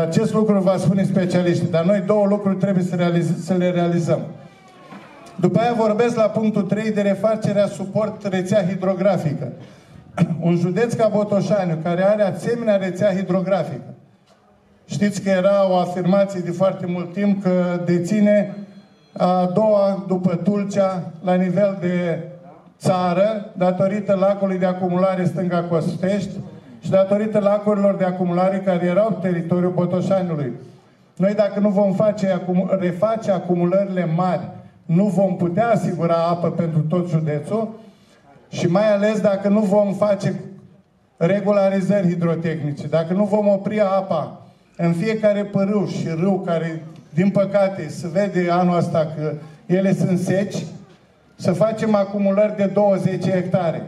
Acest lucru va spune specialiștii, dar noi două lucruri trebuie să, realiz- să le realizăm. După aia vorbesc la punctul 3 de refacerea suport rețea hidrografică. Un județ ca Botoșaniu, care are asemenea rețea hidrografică. Știți că era o afirmație de foarte mult timp că deține a doua după Tulcea la nivel de țară, datorită lacului de acumulare Stânga Costești și datorită lacurilor de acumulare care erau pe teritoriul Botoșanului. Noi dacă nu vom face, reface acumulările mari, nu vom putea asigura apă pentru tot județul și mai ales dacă nu vom face regularizări hidrotehnice, dacă nu vom opri apa în fiecare părâu și râu care, din păcate, se vede anul ăsta că ele sunt seci, să facem acumulări de 20 hectare.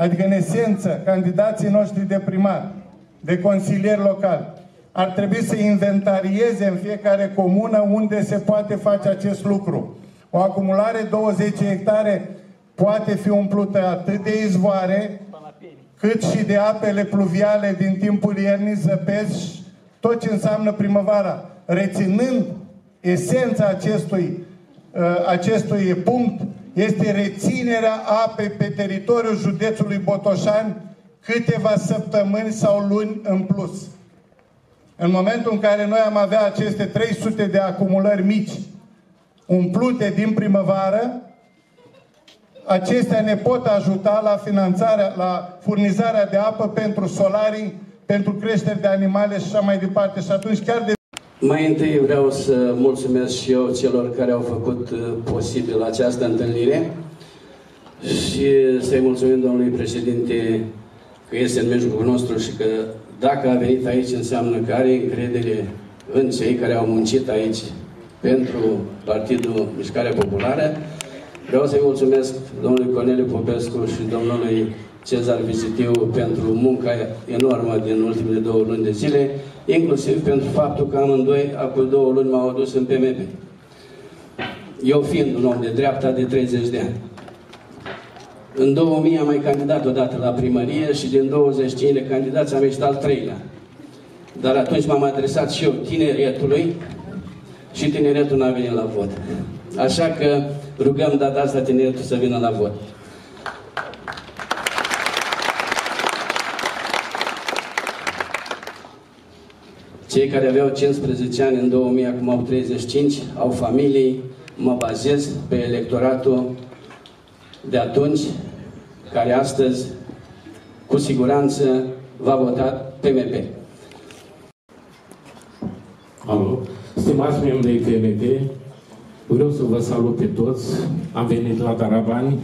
Adică, în esență, candidații noștri de primar, de consilieri locali, ar trebui să inventarieze în fiecare comună unde se poate face acest lucru. O acumulare 20 hectare poate fi umplută atât de izvoare, cât și de apele pluviale din timpul iernii, zăpezi, tot ce înseamnă primăvara, reținând esența acestui, uh, acestui punct, este reținerea apei pe teritoriul județului Botoșani câteva săptămâni sau luni în plus. În momentul în care noi am avea aceste 300 de acumulări mici umplute din primăvară, acestea ne pot ajuta la finanțarea, la furnizarea de apă pentru solarii, pentru creșteri de animale și așa mai departe. Și atunci chiar de mai întâi vreau să mulțumesc și eu celor care au făcut uh, posibil această întâlnire și să-i mulțumim domnului președinte că este în mijlocul nostru și că dacă a venit aici înseamnă că are încredere în cei care au muncit aici pentru Partidul Mișcarea Populară. Vreau să-i mulțumesc domnului Corneliu Popescu și domnului Cezar Vizitiu pentru munca enormă din ultimele două luni de zile inclusiv pentru faptul că amândoi, acum două luni, m-au adus în PMP. Eu fiind un om de dreapta de 30 de ani. În 2000 am mai candidat odată la primărie și din 25 de candidați am ieșit al treilea. Dar atunci m-am adresat și eu tinerietului și tineretul n-a venit la vot. Așa că rugăm data asta tineretul să vină la vot. Cei care aveau 15 ani în 2000, acum au 35, au familii, mă bazez pe electoratul de atunci, care astăzi, cu siguranță, va vota PMP. Alo, stimați membrii PMP, vreau să vă salut pe toți. Am venit la Darabani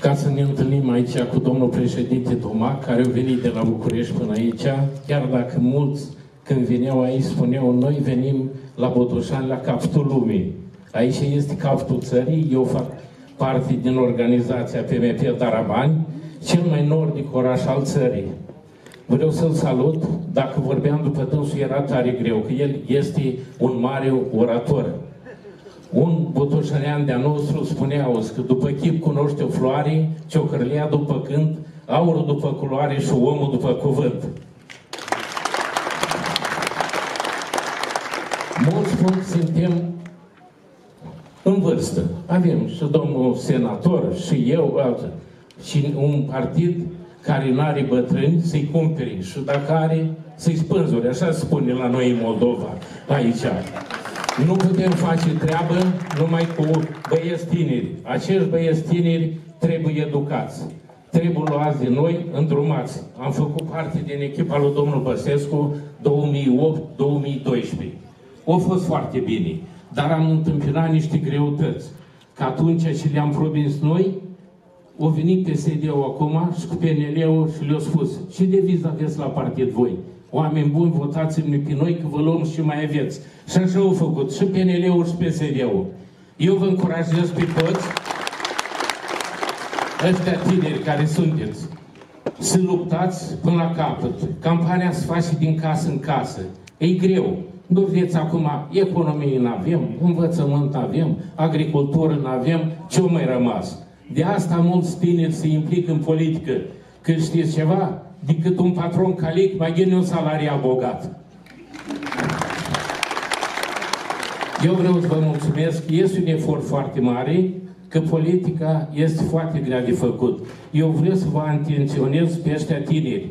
ca să ne întâlnim aici cu domnul președinte Toma, care a venit de la București până aici, chiar dacă mulți când veneau aici spuneau, noi venim la Botoșani la captul lumii. Aici este captul țării, eu fac parte din organizația PMP Darabani, cel mai nordic oraș al țării. Vreau să-l salut, dacă vorbeam după dânsul era tare greu, că el este un mare orator. Un botoșănean de-a nostru spunea că după chip cunoște o floare, ce o hârlia după cânt, aurul după culoare și omul după cuvânt. Mulți spun suntem în vârstă. Avem și domnul senator și eu, altă, și un partid care nu are bătrâni să-i cumpere și dacă are, să-i spânzuri. Așa spune la noi în Moldova, aici. Nu putem face treabă numai cu băieți tineri. Acești băieți tineri trebuie educați. Trebuie luați de noi, îndrumați. Am făcut parte din echipa lui domnul Băsescu 2008-2012. A fost foarte bine, dar am întâmpinat niște greutăți. Că atunci ce le-am promis noi, o venit PSD-ul acum și cu PNL-ul și le-au spus ce deviz aveți la partid voi? Oameni buni, votați-mi pe noi că vă luăm și mai aveți. Și așa au făcut și PNL-ul și PSD-ul. Eu vă încurajez pe toți, ăștia tineri care sunteți, să luptați până la capăt. Campania se face din casă în casă. E greu. Nu vreți acum, economie nu avem, învățământ avem, agricultură nu avem, ce mai rămas? De asta mulți tineri se implică în politică. Că știți ceva? decât un patron calic mai ghine un salariat bogat. Eu vreau să vă mulțumesc, este un efort foarte mare, că politica este foarte grea de făcut. Eu vreau să vă intenționez pe ăștia tineri.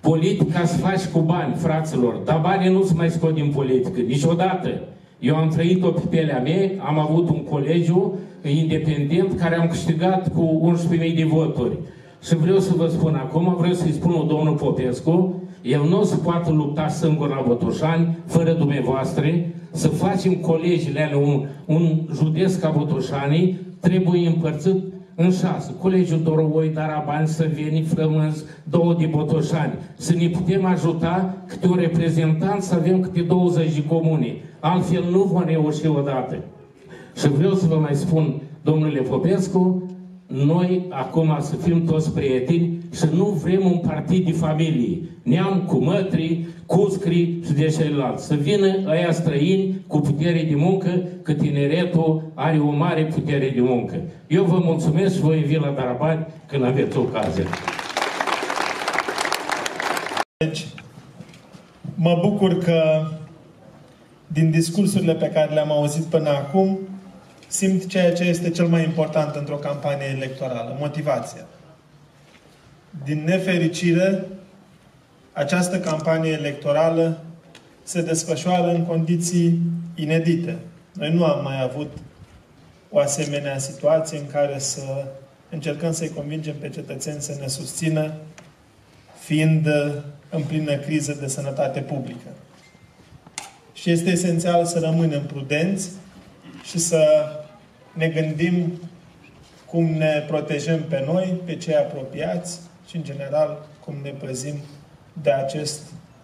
Politica se face cu bani, fraților, dar banii nu se mai scot din politică, niciodată. Eu am trăit-o pe pielea mea, am avut un colegiu independent care am câștigat cu 11.000 de voturi. Și vreau să vă spun acum, vreau să-i spun lui domnul Popescu, el nu se poate lupta singur la Botoșani, fără dumneavoastră, să facem colegiile alea, un, un județ ca Botoșanii, trebuie împărțit în șase. Colegiul Dorovoi, Darabani, Săveni, Flămânz, două de Botoșani. Să ne putem ajuta câte un reprezentant să avem câte 20 de comune. Altfel nu vom reuși odată. Și vreau să vă mai spun, domnule Popescu, noi acum să fim toți prieteni și nu vrem un partid de familie. Neam cu mătri, cu scri și de ceilalți. Să vină aia străini cu putere de muncă, că tineretul are o mare putere de muncă. Eu vă mulțumesc și vă invit la Darabani când aveți ocazia. Deci, mă bucur că din discursurile pe care le-am auzit până acum, simt ceea ce este cel mai important într-o campanie electorală, motivația. Din nefericire, această campanie electorală se desfășoară în condiții inedite. Noi nu am mai avut o asemenea situație în care să încercăm să-i convingem pe cetățeni să ne susțină, fiind în plină criză de sănătate publică. Și este esențial să rămânem prudenți și să ne gândim cum ne protejăm pe noi, pe cei apropiați și, în general, cum ne păzim de acest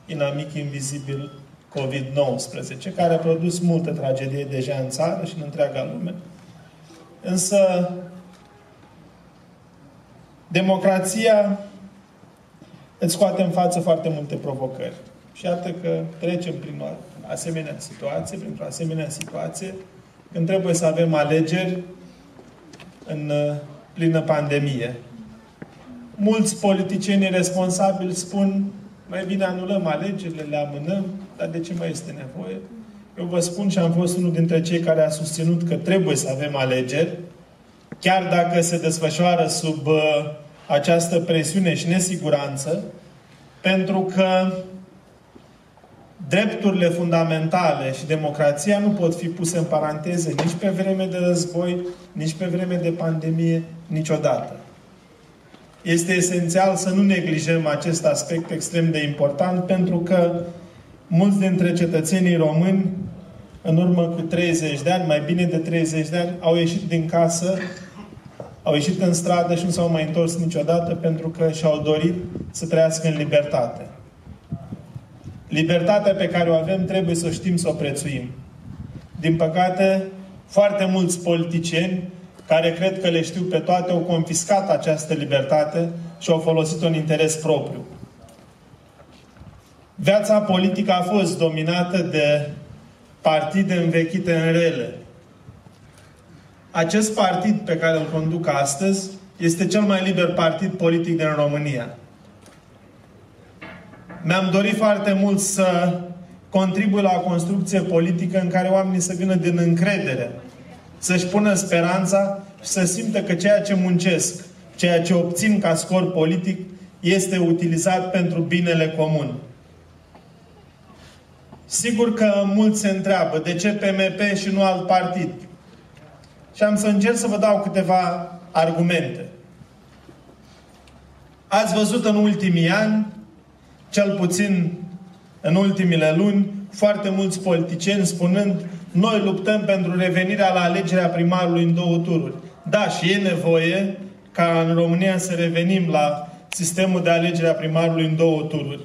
inamic invizibil COVID-19, care a produs multă tragedie deja în țară și în întreaga lume. Însă, democrația îți scoate în față foarte multe provocări. Și iată că trecem prin o asemenea situație, printr-o asemenea situație, când trebuie să avem alegeri în uh, plină pandemie. Mulți politicieni responsabili spun mai bine anulăm alegerile, le amânăm, dar de ce mai este nevoie? Eu vă spun și am fost unul dintre cei care a susținut că trebuie să avem alegeri, chiar dacă se desfășoară sub uh, această presiune și nesiguranță, pentru că drepturile fundamentale și democrația nu pot fi puse în paranteze nici pe vreme de război, nici pe vreme de pandemie, niciodată. Este esențial să nu neglijăm acest aspect extrem de important pentru că mulți dintre cetățenii români în urmă cu 30 de ani, mai bine de 30 de ani, au ieșit din casă, au ieșit în stradă și nu s-au mai întors niciodată pentru că și-au dorit să trăiască în libertate. Libertatea pe care o avem trebuie să știm să o prețuim. Din păcate, foarte mulți politicieni care cred că le știu pe toate au confiscat această libertate și au folosit-o în interes propriu. Viața politică a fost dominată de partide învechite în rele. Acest partid pe care îl conduc astăzi este cel mai liber partid politic din România. Mi-am dorit foarte mult să contribui la o construcție politică în care oamenii să vină din încredere, să-și pună speranța și să simtă că ceea ce muncesc, ceea ce obțin ca scor politic, este utilizat pentru binele comun. Sigur că mulți se întreabă de ce PMP și nu alt partid. Și am să încerc să vă dau câteva argumente. Ați văzut în ultimii ani cel puțin în ultimile luni, foarte mulți politicieni spunând noi luptăm pentru revenirea la alegerea primarului în două tururi. Da, și e nevoie ca în România să revenim la sistemul de alegere a primarului în două tururi.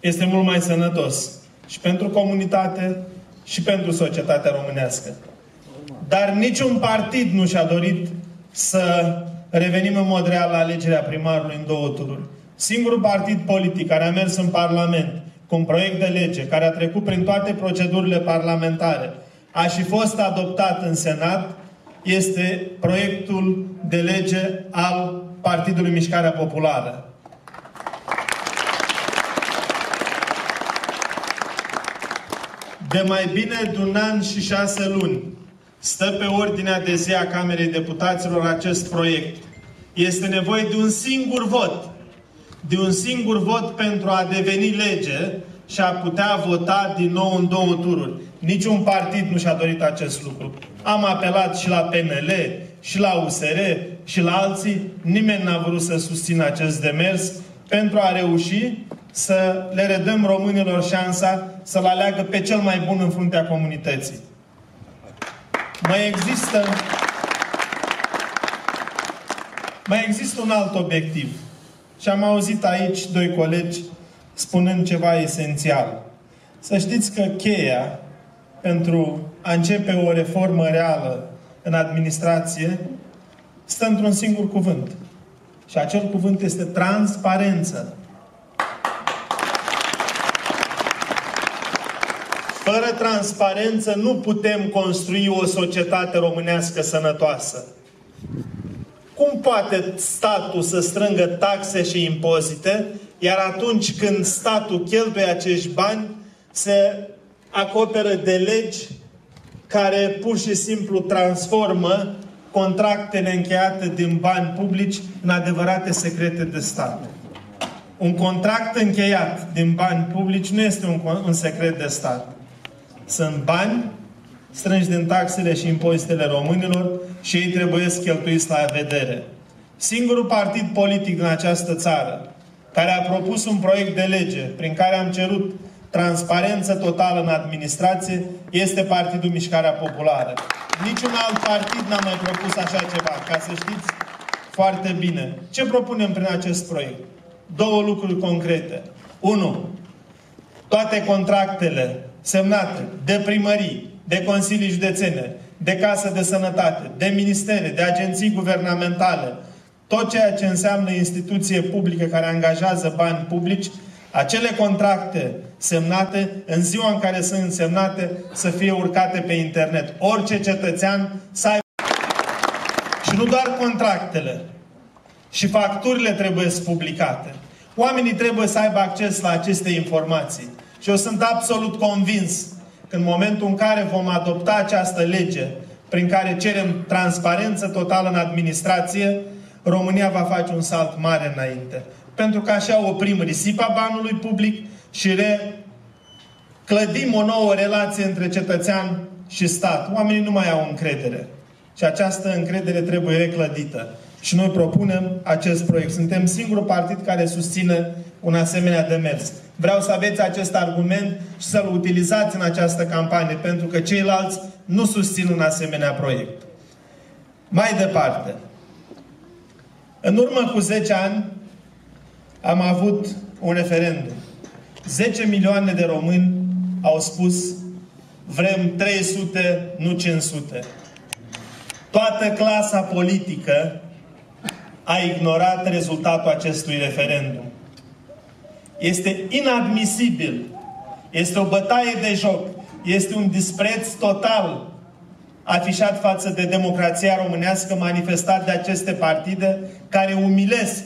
Este mult mai sănătos și pentru comunitate și pentru societatea românească. Dar niciun partid nu și-a dorit să revenim în mod real la alegerea primarului în două tururi. Singurul partid politic care a mers în Parlament cu un proiect de lege care a trecut prin toate procedurile parlamentare, a și fost adoptat în Senat, este proiectul de lege al Partidului Mișcarea Populară. de mai bine de un an și șase luni stă pe ordinea de zi a Camerei Deputaților acest proiect. Este nevoie de un singur vot. De un singur vot pentru a deveni lege și a putea vota din nou în două tururi. Niciun partid nu și-a dorit acest lucru. Am apelat și la PNL, și la USR, și la alții. Nimeni n-a vrut să susțină acest demers pentru a reuși să le redăm românilor șansa să-l aleagă pe cel mai bun în fruntea comunității. Mai există mai există un alt obiectiv. Și am auzit aici doi colegi spunând ceva esențial. Să știți că cheia pentru a începe o reformă reală în administrație stă într-un singur cuvânt. Și acel cuvânt este transparență. Fără transparență nu putem construi o societate românească sănătoasă. Cum poate statul să strângă taxe și impozite, iar atunci când statul cheltuie acești bani, se acoperă de legi care pur și simplu transformă contractele încheiate din bani publici în adevărate secrete de stat. Un contract încheiat din bani publici nu este un, un secret de stat. Sunt bani strânși din taxele și impozitele românilor și ei trebuie să cheltuiți la vedere. Singurul partid politic în această țară care a propus un proiect de lege prin care am cerut transparență totală în administrație este Partidul Mișcarea Populară. Niciun alt partid n-a mai propus așa ceva, ca să știți foarte bine. Ce propunem prin acest proiect? Două lucruri concrete. Unu, toate contractele semnate de primării, de consilii județene, de casă de sănătate, de ministere, de agenții guvernamentale, tot ceea ce înseamnă instituție publică care angajează bani publici, acele contracte semnate, în ziua în care sunt semnate, să fie urcate pe internet. Orice cetățean să aibă... Și nu doar contractele, și facturile trebuie să publicate. Oamenii trebuie să aibă acces la aceste informații. Și eu sunt absolut convins că în momentul în care vom adopta această lege prin care cerem transparență totală în administrație, România va face un salt mare înainte. Pentru că așa oprim risipa banului public și clădim o nouă relație între cetățean și stat. Oamenii nu mai au încredere. Și această încredere trebuie reclădită. Și noi propunem acest proiect. Suntem singurul partid care susține un asemenea demers. Vreau să aveți acest argument și să-l utilizați în această campanie, pentru că ceilalți nu susțin un asemenea proiect. Mai departe, în urmă cu 10 ani am avut un referendum. 10 milioane de români au spus vrem 300, nu 500. Toată clasa politică a ignorat rezultatul acestui referendum. Este inadmisibil. Este o bătaie de joc. Este un dispreț total afișat față de democrația românească manifestat de aceste partide care umilesc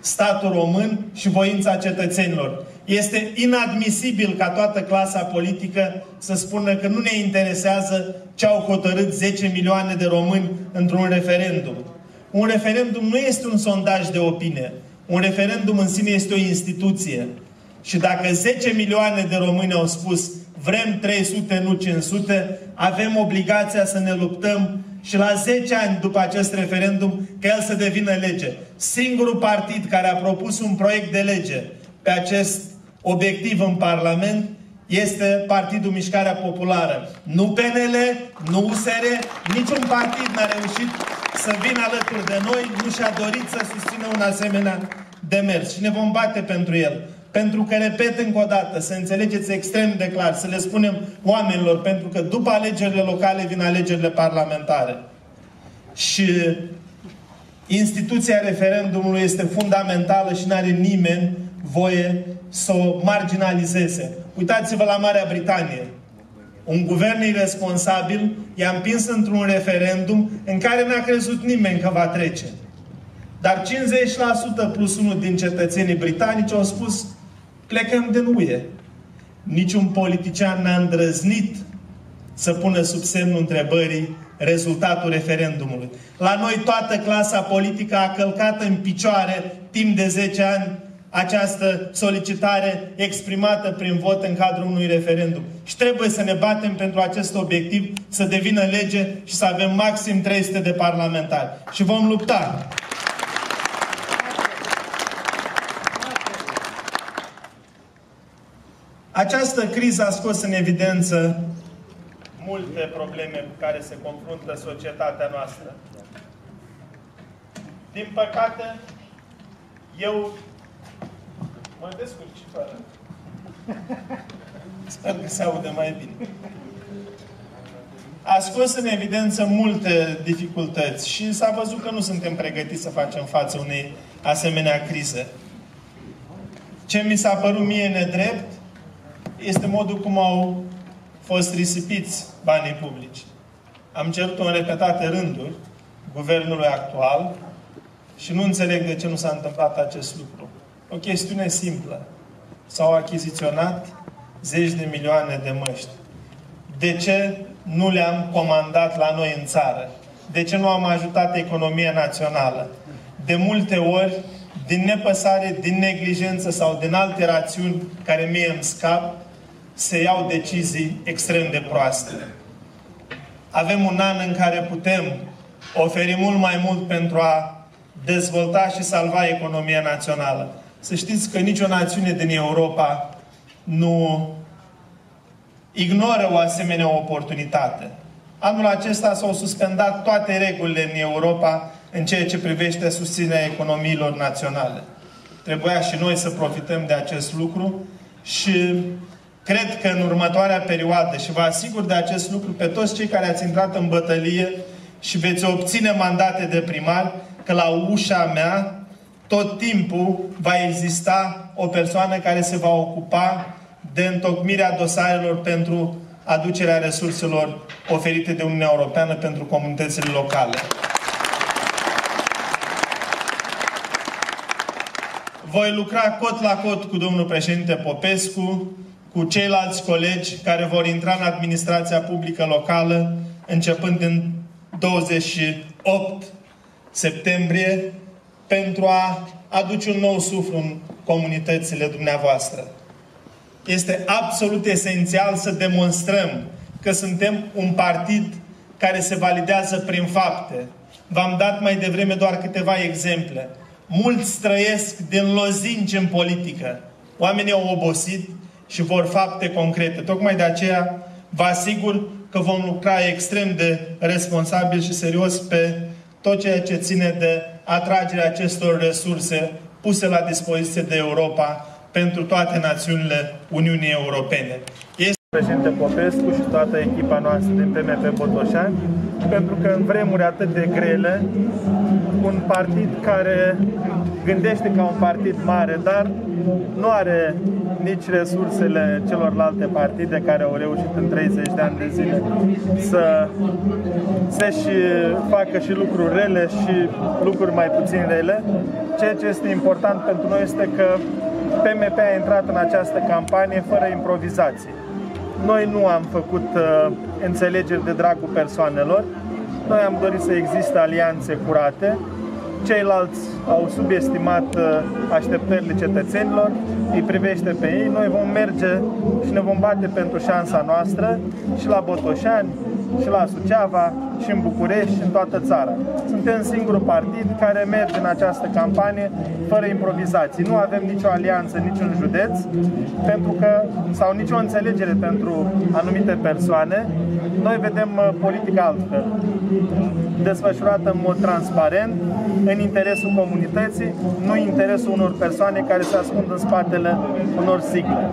statul român și voința cetățenilor. Este inadmisibil ca toată clasa politică să spună că nu ne interesează ce au hotărât 10 milioane de români într-un referendum. Un referendum nu este un sondaj de opinie. Un referendum în sine este o instituție. Și dacă 10 milioane de români au spus vrem 300, nu 500, avem obligația să ne luptăm și la 10 ani după acest referendum că el să devină lege. Singurul partid care a propus un proiect de lege pe acest obiectiv în Parlament este Partidul Mișcarea Populară. Nu PNL, nu USR, niciun partid n-a reușit să vină alături de noi, nu și-a dorit să susțină un asemenea demers și ne vom bate pentru el. Pentru că, repet încă o dată, să înțelegeți extrem de clar, să le spunem oamenilor, pentru că după alegerile locale vin alegerile parlamentare. Și instituția referendumului este fundamentală și nu are nimeni voie să o marginalizeze. Uitați-vă la Marea Britanie. Un guvern irresponsabil i-a împins într-un referendum în care n-a crezut nimeni că va trece. Dar 50% plus unul din cetățenii britanici au spus plecăm din UE. niciun politician n-a îndrăznit să pună sub semnul întrebării rezultatul referendumului. La noi toată clasa politică a călcat în picioare timp de 10 ani această solicitare exprimată prin vot în cadrul unui referendum. Și trebuie să ne batem pentru acest obiectiv, să devină lege și să avem maxim 300 de parlamentari. Și vom lupta. Această criză a scos în evidență multe probleme cu care se confruntă societatea noastră. Din păcate, eu mă descurc și fără. Sper că se aude mai bine. A scos în evidență multe dificultăți și s-a văzut că nu suntem pregătiți să facem față unei asemenea crize. Ce mi s-a părut mie nedrept este modul cum au fost risipiți banii publici. Am cerut în repetate rânduri guvernului actual și nu înțeleg de ce nu s-a întâmplat acest lucru. O chestiune simplă. S-au achiziționat zeci de milioane de măști. De ce nu le-am comandat la noi în țară? De ce nu am ajutat economia națională? De multe ori, din nepăsare, din neglijență sau din alte rațiuni care mie îmi scap, se iau decizii extrem de proaste. Avem un an în care putem oferi mult mai mult pentru a dezvolta și salva economia națională. Să știți că nicio națiune din Europa nu ignoră o asemenea oportunitate. Anul acesta s-au suspendat toate regulile în Europa în ceea ce privește susținerea economiilor naționale. Trebuia și noi să profităm de acest lucru și Cred că în următoarea perioadă, și vă asigur de acest lucru pe toți cei care ați intrat în bătălie și veți obține mandate de primar, că la ușa mea tot timpul va exista o persoană care se va ocupa de întocmirea dosarelor pentru aducerea resurselor oferite de Uniunea Europeană pentru comunitățile locale. Voi lucra cot la cot cu domnul președinte Popescu, cu ceilalți colegi care vor intra în administrația publică locală începând din 28 septembrie pentru a aduce un nou suflu în comunitățile dumneavoastră. Este absolut esențial să demonstrăm că suntem un partid care se validează prin fapte. V-am dat mai devreme doar câteva exemple. Mulți trăiesc din lozinci în politică. Oamenii au obosit, și vor fapte concrete. Tocmai de aceea vă asigur că vom lucra extrem de responsabil și serios pe tot ceea ce ține de atragerea acestor resurse puse la dispoziție de Europa pentru toate națiunile Uniunii Europene. Este președinte Popescu și toată echipa noastră din PMP Botoșani, pentru că în vremuri atât de grele, un partid care gândește ca un partid mare, dar nu are nici resursele celorlalte partide care au reușit în 30 de ani de zile să se și facă și lucruri rele și lucruri mai puțin rele. Ceea ce este important pentru noi este că PMP a intrat în această campanie fără improvizații. Noi nu am făcut uh, înțelegeri de dragul persoanelor, noi am dorit să existe alianțe curate, ceilalți au subestimat uh, așteptările cetățenilor, îi privește pe ei. Noi vom merge și ne vom bate pentru șansa noastră și la Botoșani, și la Suceava, și în București, și în toată țara. Suntem singurul partid care merge în această campanie fără improvizații. Nu avem nicio alianță, niciun județ, pentru că, sau nicio înțelegere pentru anumite persoane. Noi vedem uh, politica altfel, desfășurată în mod transparent, în interesul comunității, nu în interesul unor persoane care se ascund în spatele unor sigle.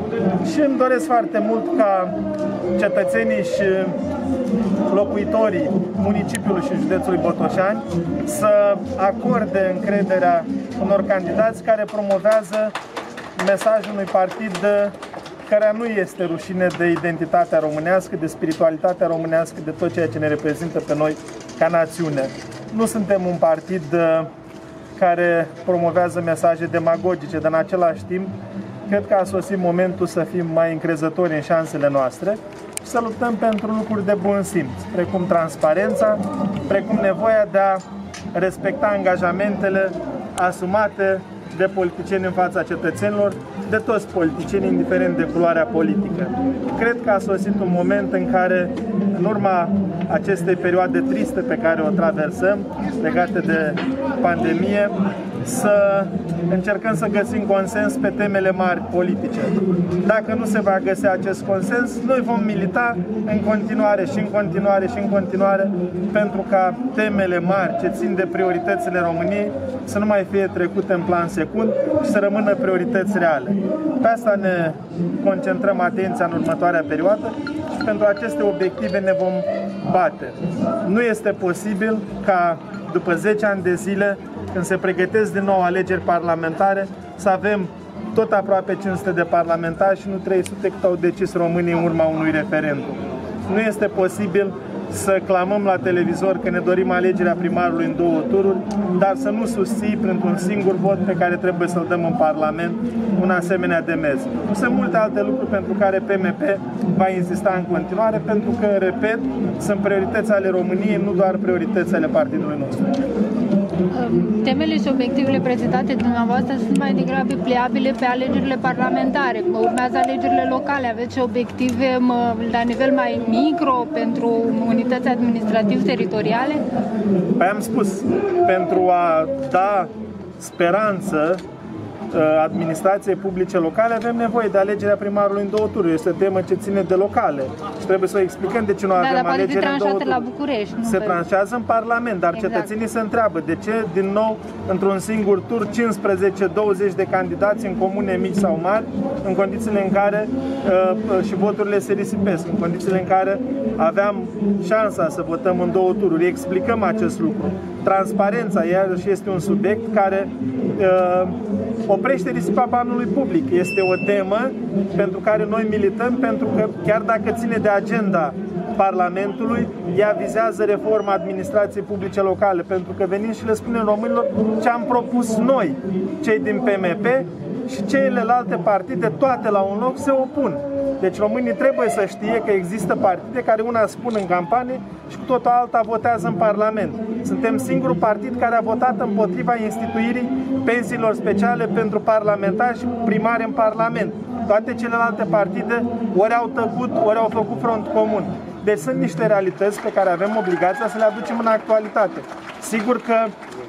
Și îmi doresc foarte mult ca cetățenii și locuitorii municipiului și județului Botoșani să acorde încrederea unor candidați care promovează mesajul unui partid care nu este rușine de identitatea românească, de spiritualitatea românească, de tot ceea ce ne reprezintă pe noi ca națiune. Nu suntem un partid uh, care promovează mesaje demagogice, dar în același timp cred că a sosit momentul să fim mai încrezători în șansele noastre și să luptăm pentru lucruri de bun simț, precum transparența, precum nevoia de a respecta angajamentele asumate de politicieni în fața cetățenilor, de toți politicieni, indiferent de culoarea politică. Cred că a sosit un moment în care, în urma acestei perioade triste pe care o traversăm, legate de pandemie, să încercăm să găsim consens pe temele mari politice. Dacă nu se va găsi acest consens, noi vom milita în continuare și în continuare și în continuare pentru ca temele mari ce țin de prioritățile României să nu mai fie trecute în plan secund și să rămână priorități reale. Pe asta ne concentrăm atenția în următoarea perioadă și pentru aceste obiective ne vom bate. Nu este posibil ca după 10 ani de zile când se pregătesc din nou alegeri parlamentare, să avem tot aproape 500 de parlamentari și nu 300 cât au decis românii în urma unui referendum. Nu este posibil să clamăm la televizor că ne dorim alegerea primarului în două tururi, dar să nu susții printr-un singur vot pe care trebuie să-l dăm în Parlament un asemenea demers. Sunt multe alte lucruri pentru care PMP va insista în continuare, pentru că, repet, sunt priorități ale României, nu doar priorități ale partidului nostru. Temele și obiectivele prezentate dumneavoastră sunt mai degrabă pliabile pe alegerile parlamentare. Urmează alegerile locale. Aveți obiective la nivel mai micro pentru unități administrativ-teritoriale? Păi am spus, pentru a da speranță Uh, administrației publice locale avem nevoie de alegerea primarului în două tururi. Este o temă ce ține de locale și trebuie să o explicăm de ce nu da, avem dar alegerea în două tururi. la București. Nu se tranșează în Parlament, dar exact. cetățenii se întreabă de ce din nou într-un singur tur 15-20 de candidați în comune mici sau mari, în condițiile în care uh, uh, și voturile se risipesc, în condițiile în care aveam șansa să votăm în două tururi. Explicăm acest lucru. Transparența iarăși este un subiect care uh, oprește risipa banului public. Este o temă pentru care noi milităm, pentru că chiar dacă ține de agenda Parlamentului, ea vizează reforma administrației publice locale, pentru că venim și le spunem românilor ce am propus noi, cei din PMP și celelalte partide, toate la un loc, se opun. Deci românii trebuie să știe că există partide care una spun în campanie și cu totul alta votează în Parlament. Suntem singurul partid care a votat împotriva instituirii pensiilor speciale pentru parlamentari și primari în Parlament. Toate celelalte partide ori au tăcut, ori au făcut front comun. Deci sunt niște realități pe care avem obligația să le aducem în actualitate. Sigur că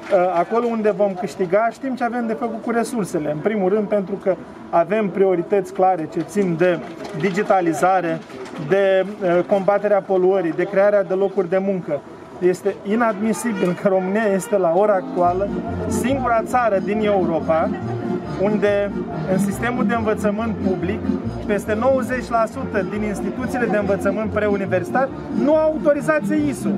Uh, acolo unde vom câștiga, știm ce avem de făcut cu resursele. În primul rând pentru că avem priorități clare ce țin de digitalizare, de uh, combaterea poluării, de crearea de locuri de muncă. Este inadmisibil că România este la ora actuală singura țară din Europa unde în sistemul de învățământ public peste 90% din instituțiile de învățământ preuniversitar nu au autorizație ISO.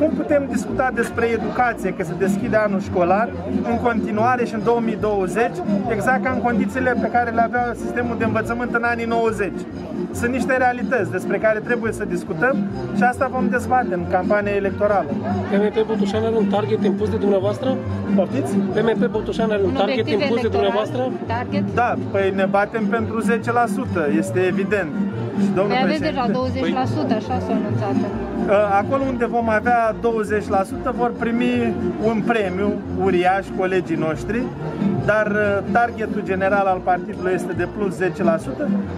Cum putem discuta despre educație, că se deschide anul școlar în continuare și în 2020, exact ca în condițiile pe care le avea sistemul de învățământ în anii 90? Sunt niște realități despre care trebuie să discutăm și asta vom dezbate în campania electorală. PMP Botoșan are un target impus de dumneavoastră? Poftiți? PMP Botoșan are un, un target impus de dumneavoastră? Target? Da, păi ne batem pentru 10%, este evident. Și domnul păi aveți deja 20%, păi... așa s-a anunțat. Acolo unde vom avea 20% vor primi un premiu uriaș colegii noștri, dar uh, targetul general al partidului este de plus 10%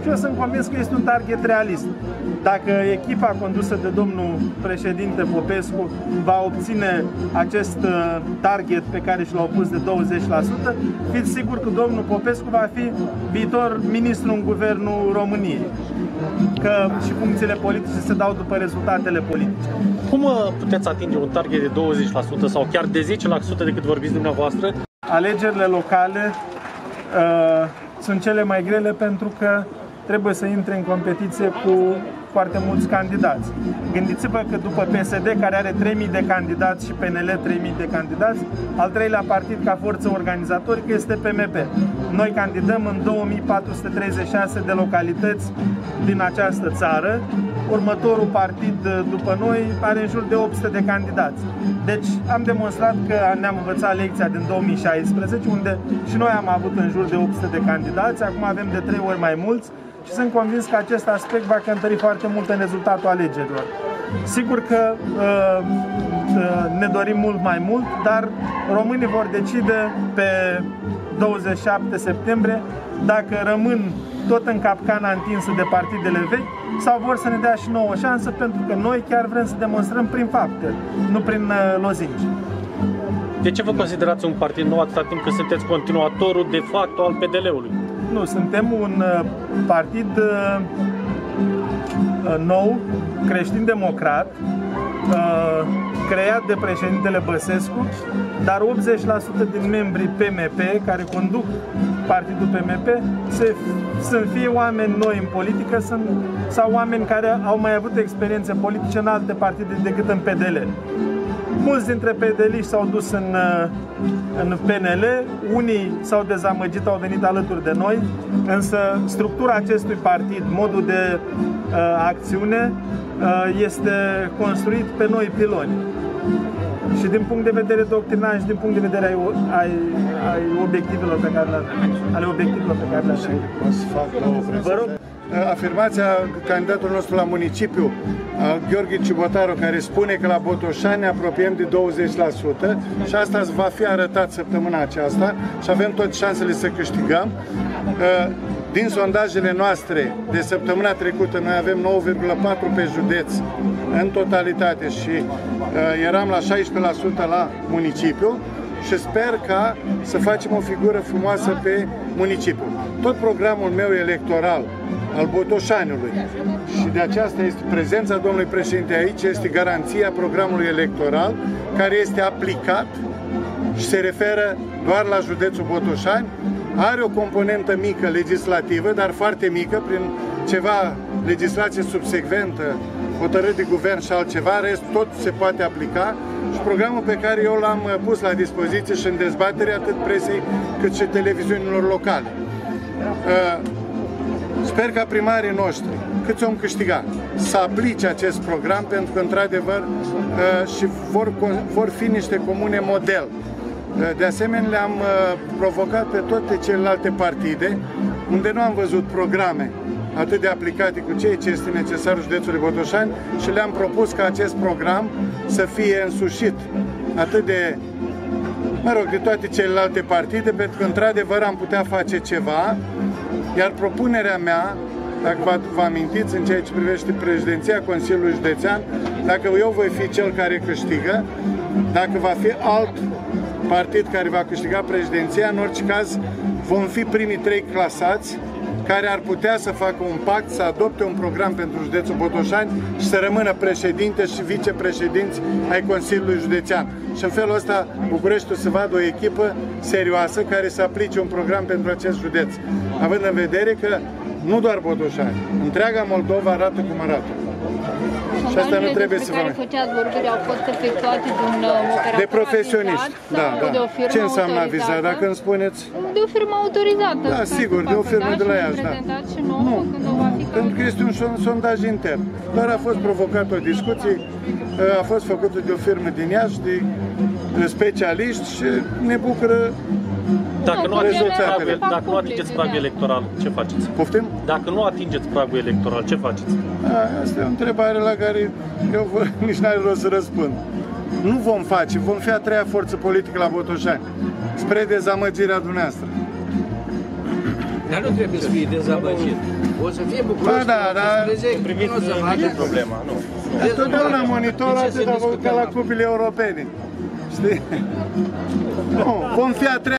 și eu sunt convins că este un target realist. Dacă echipa condusă de domnul președinte Popescu va obține acest uh, target pe care și l-au pus de 20%, fiți sigur că domnul Popescu va fi viitor ministru în guvernul României că și funcțiile politice se dau după rezultatele politice. Cum uh, puteți atinge un target de 20% sau chiar de 10% decât vorbiți dumneavoastră? Alegerile locale uh, sunt cele mai grele pentru că trebuie să intre în competiție cu foarte mulți candidați. Gândiți-vă că după PSD, care are 3000 de candidați și PNL 3000 de candidați, al treilea partid ca forță organizatorică este PMP. Noi candidăm în 2436 de localități din această țară. Următorul partid după noi are în jur de 800 de candidați. Deci am demonstrat că ne-am învățat lecția din 2016, unde și noi am avut în jur de 800 de candidați, acum avem de 3 ori mai mulți și sunt convins că acest aspect va cântări foarte mult în rezultatul alegerilor. Sigur că uh, uh, ne dorim mult mai mult, dar românii vor decide pe 27 septembrie dacă rămân tot în capcana întinsă de partidele vechi sau vor să ne dea și nouă șansă pentru că noi chiar vrem să demonstrăm prin fapte, nu prin uh, lozinci. De ce vă considerați un partid nou atâta timp cât sunteți continuatorul de fapt al PDL-ului? Nu, suntem un uh, partid uh, nou, creștin-democrat, creat de președintele Băsescu, dar 80% din membrii PMP care conduc partidul PMP se, sunt fie oameni noi în politică sunt, sau oameni care au mai avut experiențe politice în alte partide decât în PDL. Mulți dintre pedeliști s-au dus în, în PNL, unii s-au dezamăgit, au venit alături de noi, însă structura acestui partid, modul de uh, acțiune, uh, este construit pe noi piloni. Și din punct de vedere doctrinal și din punct de vedere ai, ai, ai obiectivelor pe care le ale obiectivelor pe care le Vă rog. Afirmația candidatului nostru la municipiu, Gheorghe Cibotaru, care spune că la Botoșani ne apropiem de 20% și asta va fi arătat săptămâna aceasta și avem toate șansele să câștigăm. Din sondajele noastre de săptămâna trecută, noi avem 9,4 pe județ în totalitate și uh, eram la 16% la municipiu și sper ca să facem o figură frumoasă pe municipiu. Tot programul meu electoral al Botoșaniului. Și de aceasta este prezența domnului președinte aici, este garanția programului electoral care este aplicat și se referă doar la județul Botoșani. Are o componentă mică legislativă, dar foarte mică, prin ceva legislație subsecventă, hotărâri de guvern și altceva, rest tot se poate aplica. Și programul pe care eu l-am pus la dispoziție și în dezbatere atât presei cât și televiziunilor locale. Uh, sper ca primarii noștri, câți om câștiga, să aplice acest program pentru că, într-adevăr, uh, și vor, vor fi niște comune model. De asemenea, le-am uh, provocat pe toate celelalte partide, unde nu am văzut programe atât de aplicate cu ceea ce este necesar județului Botoșani și le-am propus ca acest program să fie însușit atât de, mă rog, de toate celelalte partide, pentru că într-adevăr am putea face ceva, iar propunerea mea, dacă vă, vă amintiți în ceea ce privește președinția Consiliului Județean, dacă eu voi fi cel care câștigă, dacă va fi alt partid care va câștiga președinția, în orice caz vom fi primii trei clasați care ar putea să facă un pact, să adopte un program pentru județul Botoșani și să rămână președinte și vicepreședinți ai Consiliului Județean. Și în felul ăsta Bucureștiul să vadă o echipă serioasă care să aplice un program pentru acest județ. Având în vedere că nu doar Botoșani, întreaga Moldova arată cum arată. Și asta nu trebuie să care făceați vorbiri au fost efectuate de un uh, operator De profesioniști, da, da. De o firmă Ce înseamnă avizat, dacă îmi spuneți? De o firmă autorizată. Da, sigur, de o firmă de la Iași, da. Și nouă, nu, când o va fi pentru că este un sondaj intern. Doar a fost provocat o discuție, uh, a fost făcută de o firmă din Iași, de specialiști și ne bucură dacă nu, atingeți pragul, dacă nu atingeți pragul electoral, ce faceți? Poftim? Dacă nu atingeți pragul electoral, ce faceți? A, asta e o întrebare la care eu vă, nici n-are rost să răspund. Nu vom face, vom fi a treia forță politică la Botoșani, spre dezamăgirea dumneavoastră. Dar nu trebuie să fie dezamăgit. O să fie bucuros. Ba da, da. Primiți problema, nu. Totdeauna monitor atât ca la cupile europene. Știi? Nu, vom fi a treia